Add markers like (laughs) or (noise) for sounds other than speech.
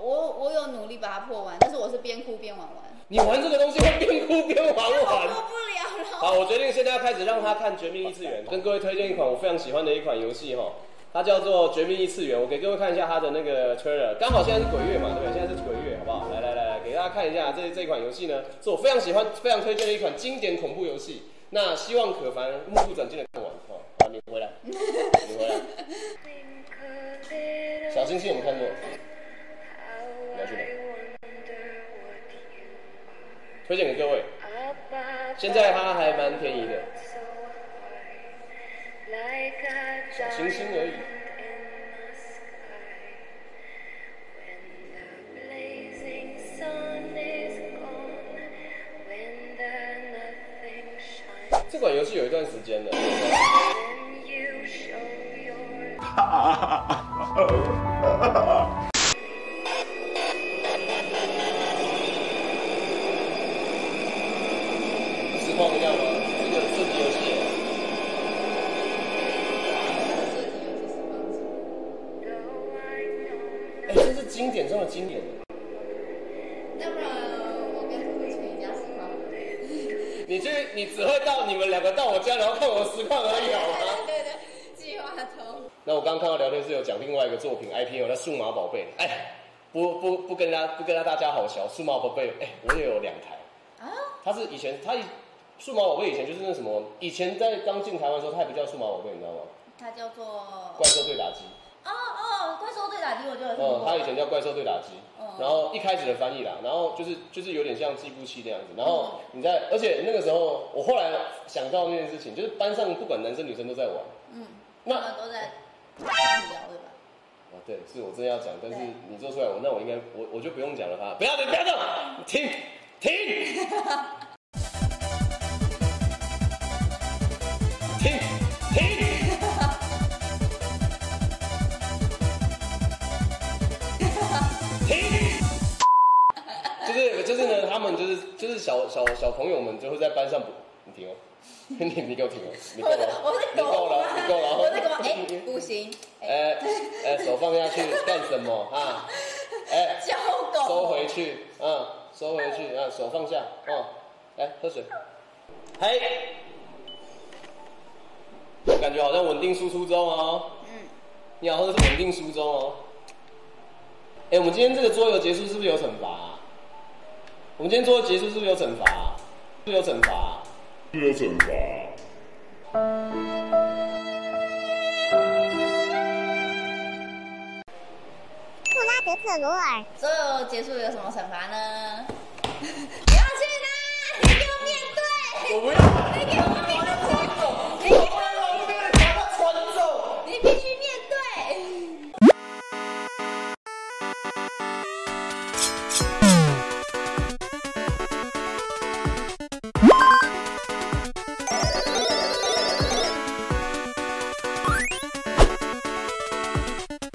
我我有努力把它破完，但是我是边哭边玩玩。你玩这个东西会边哭边玩玩我破。不了了。好，我决定现在要开始让他看《绝命异次元》，(laughs) 跟各位推荐一款我非常喜欢的一款游戏哈，它叫做《绝命异次元》。我给各位看一下它的那个 trailer，刚好现在是鬼月嘛，对不对？现在是鬼月，好不好？来来来来，给大家看一下这这款游戏呢，是我非常喜欢、非常推荐的一款经典恐怖游戏。那希望可凡目不转睛的看完哦。好，你回来，你回来。小星星我们看过，推荐给各位。现在它还蛮便宜的，小星星而已。这款游戏有一段时间了。(laughs) 实况一样吗？这个射击游戏，哎，这是经典中的经典。要不然我跟你去你家吃饭。你去，你只会到你们两个到我家，然后看我的实况而已，好吗？对对，计划通。(laughs) 那我刚刚看到聊天室有讲另外一个作品 IP 有那数码宝贝，哎，不不不跟大不跟大家好笑，数码宝贝，哎，我也有两台。啊？它是以前它数码宝贝以前就是那什么，以前在刚进台湾的时候，它还不叫数码宝贝，你知道吗？它叫做怪兽对打机。哦哦，怪兽对打机我就有听嗯，过。它以前叫怪兽对打机哦，然后一开始的翻译啦，然后就是就是有点像计步器那样子，然后你在，而且那个时候我后来想到那件事情，就是班上不管男生女生都在玩，嗯，那都在 (laughs) 聊对吧？哦对，是我真的要讲，但是你做出来我那我应该我我就不用讲了哈，不要动不要动，停停停 (laughs) 就是小小小朋友们就会在班上不，你停哦，(laughs) 你你给我停哦，你够我了，你够了，你够了，我在搞，哎，不行，哎哎，手放下去干什么啊？哎，(laughs) 教狗。收回去，嗯，收回去，嗯，手放下，哦，来喝水。嘿，我感觉好像稳定输出中哦。嗯，你好像是稳定输中哦。哎，我们今天这个桌游结束是不是有惩罚、啊？我们今天做的结束是不是有惩罚、啊？是不是有惩罚、啊？是有惩罚。布拉德特罗尔。所有结束有什么惩罚呢？(laughs) 不要去啦，你给我面对，我不要。你给我